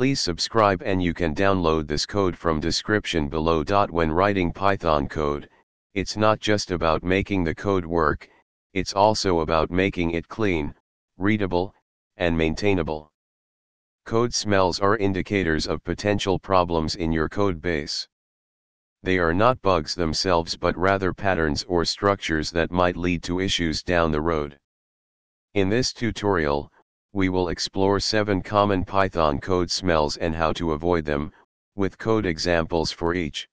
Please subscribe and you can download this code from description below. When writing Python code, it's not just about making the code work, it's also about making it clean, readable, and maintainable. Code smells are indicators of potential problems in your code base. They are not bugs themselves but rather patterns or structures that might lead to issues down the road. In this tutorial, we will explore 7 common Python code smells and how to avoid them, with code examples for each.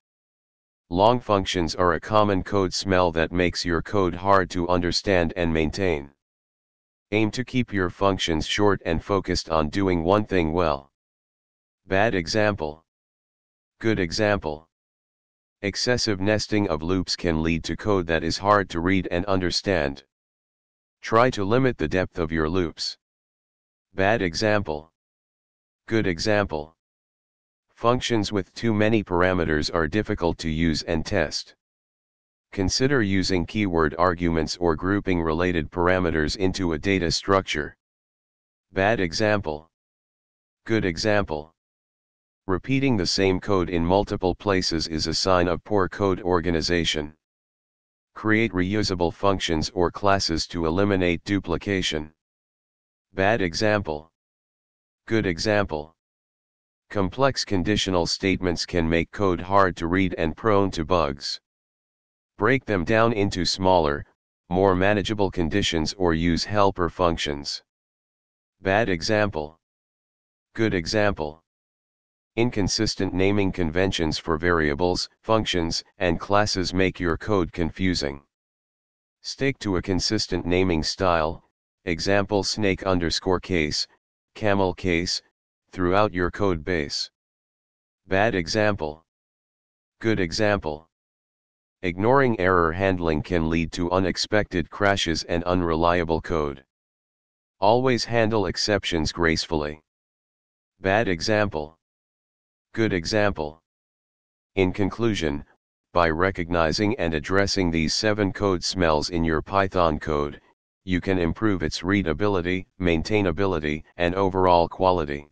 Long functions are a common code smell that makes your code hard to understand and maintain. Aim to keep your functions short and focused on doing one thing well. Bad example. Good example. Excessive nesting of loops can lead to code that is hard to read and understand. Try to limit the depth of your loops. Bad example. Good example. Functions with too many parameters are difficult to use and test. Consider using keyword arguments or grouping related parameters into a data structure. Bad example. Good example. Repeating the same code in multiple places is a sign of poor code organization. Create reusable functions or classes to eliminate duplication. Bad example. Good example. Complex conditional statements can make code hard to read and prone to bugs. Break them down into smaller, more manageable conditions or use helper functions. Bad example. Good example. Inconsistent naming conventions for variables, functions, and classes make your code confusing. Stick to a consistent naming style, example snake underscore case, camel case, throughout your code base. Bad example. Good example. Ignoring error handling can lead to unexpected crashes and unreliable code. Always handle exceptions gracefully. Bad example. Good example. In conclusion, by recognizing and addressing these seven code smells in your Python code, you can improve its readability, maintainability, and overall quality.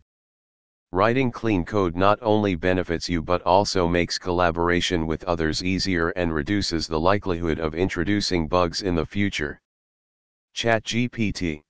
Writing clean code not only benefits you but also makes collaboration with others easier and reduces the likelihood of introducing bugs in the future. ChatGPT